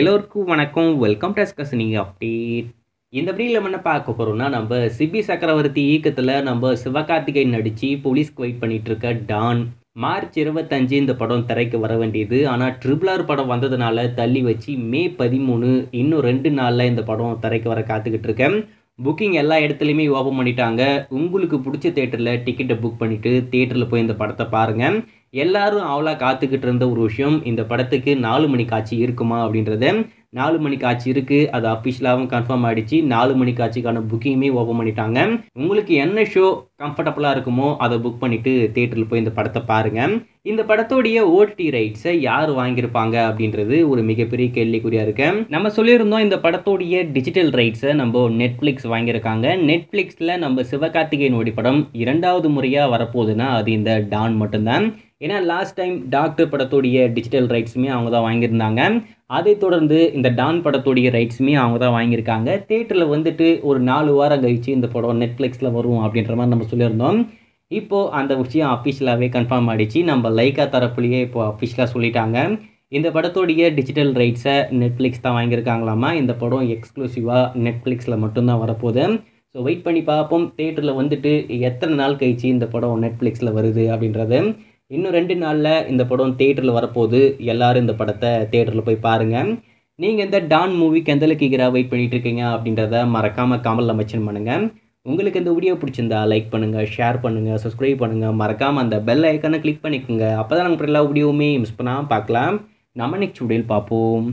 எல்லோருக்கும் வணக்கம். Welcome to ஸ்கசனிங் update இந்த வீடியோவில் நம்ம என்ன பார்க்க போகிறோம்னா நம்ம சிபி சக்கரவர்த்தி இயக்கத்தில் நம்ம சிவகார்த்திகேயன் நடித்து போலீஸ்க்கு வெயிட் பண்ணிட்டு இருக்க டான். மார்ச் இருபத்தஞ்சு இந்த படம் திரைக்கு வர வேண்டியது. ஆனால் ட்ரிபிள் ஆர் படம் வந்ததுனால தள்ளி வச்சு மே பதிமூணு இன்னும் ரெண்டு நாளில் இந்த படம் திரைக்கு வர காத்துக்கிட்டு இருக்கேன். புக்கிங் எல்லா இடத்துலையுமே ஓப்பன் பண்ணிட்டாங்க. உங்களுக்கு பிடிச்ச தேட்டரில் டிக்கெட்டை புக் பண்ணிவிட்டு தேட்டரில் போய் இந்த படத்தை பாருங்கள் எல்லாரும் அவ்வளோ காத்துக்கிட்டு இருந்த ஒரு விஷயம் இந்த படத்துக்கு நாலு மணி காட்சி இருக்குமா அப்படின்றத நாலு மணி காட்சி இருக்குது அது அஃபிஷியலாகவும் கன்ஃபார்ம் ஆகிடுச்சு நாலு மணி காட்சிக்கான புக்கிங்குமே ஓப்பன் பண்ணிட்டாங்க. உங்களுக்கு என்ன ஷோ கம்ஃபர்டபுளாக இருக்குமோ அதை புக் பண்ணிவிட்டு தேட்டரில் போய் இந்த படத்தை பாருங்கள் இந்த படத்தோடைய ஓடிடி ரைட்ஸை யார் வாங்கியிருப்பாங்க அப்படின்றது ஒரு மிகப்பெரிய கேள்விக்குறியாக இருக்கு. நம்ம சொல்லியிருந்தோம் இந்த படத்தோடைய டிஜிட்டல் ரைட்ஸை நம்ம நெட்ஃப்ளிக்ஸ் வாங்கியிருக்காங்க. நெட்ஃப்ளிக்ஸில் நம்ம சிவகார்த்திகேயனுடைய படம் இரண்டாவது முறையாக வரப்போகுதுன்னா அது இந்த டான் மட்டும்தான். ஏன்னா லாஸ்ட் டைம் டாக்டர் படத்தோடைய டிஜிட்டல் ரைட்ஸுமே அவங்க தான் வாங்கியிருந்தாங்க. அதை தொடர்ந்து இந்த டான் படத்தோடைய ரைட்ஸுமே அவங்க தான் வாங்கியிருக்காங்க. தேட்டரில் வந்துட்டு ஒரு நாலு வாரம் கழிச்சு இந்த படம் நெட்ஃப்ளிக்ஸில் வரும் அப்படின்ற மாதிரி நம்ம சொல்லியிருந்தோம். இப்போது அந்த விஷயம் அஃபிஷியலாகவே கன்ஃபார்ம் ஆகிடுச்சு நம்ம லைக்கா தரப்புலேயே இப்போ அஃபிஷியலாக சொல்லிட்டாங்க. இந்த படத்தோடைய டிஜிட்டல் ரைட்ஸை நெட்ஃப்ளிக்ஸ் தான் வாங்கியிருக்காங்களாமா? இந்த படம் எக்ஸ்க்ளூசிவாக நெட்ஃப்ளிக்ஸில் மட்டும்தான் வரப்போகுது. ஸோ வெயிட் பண்ணி பார்ப்போம். தேட்டரில் வந்துட்டு எத்தனை நாள் கழிச்சு இந்த படம் நெட்ஃப்ளிக்ஸில் வருது அப்படின்றது. இன்னும் ரெண்டு நாளில் இந்த படம் தேட்டரில் வரப்போகுது. எல்லோரும் இந்த படத்தை தேட்டரில் போய் பாருங்கள் நீங்கள் இந்த டான் மூவிக்கு எந்த அளவுக்கு வெயிட் பண்ணிகிட்டு இருக்கீங்க அப்படின்றத மறக்காமல் கமலில் மென்ஷன் பண்ணுங்கள் உங்களுக்கு இந்த வீடியோ பிடிச்சிருந்தா லைக் பண்ணுங்கள் ஷேர் பண்ணுங்கள் சப்ஸ்கிரைப் பண்ணுங்கள் மறக்காமல் அந்த பெல் ஐக்கானை கிளிக் பண்ணிக்கோங்க. அப்போ தான் நமக்கு எல்லா வீடியோவுமே மிஸ் பண்ணாமல் பார்க்கலாம். நம்ம நெக்ஸ்ட் வீடியோவில் பார்ப்போம்.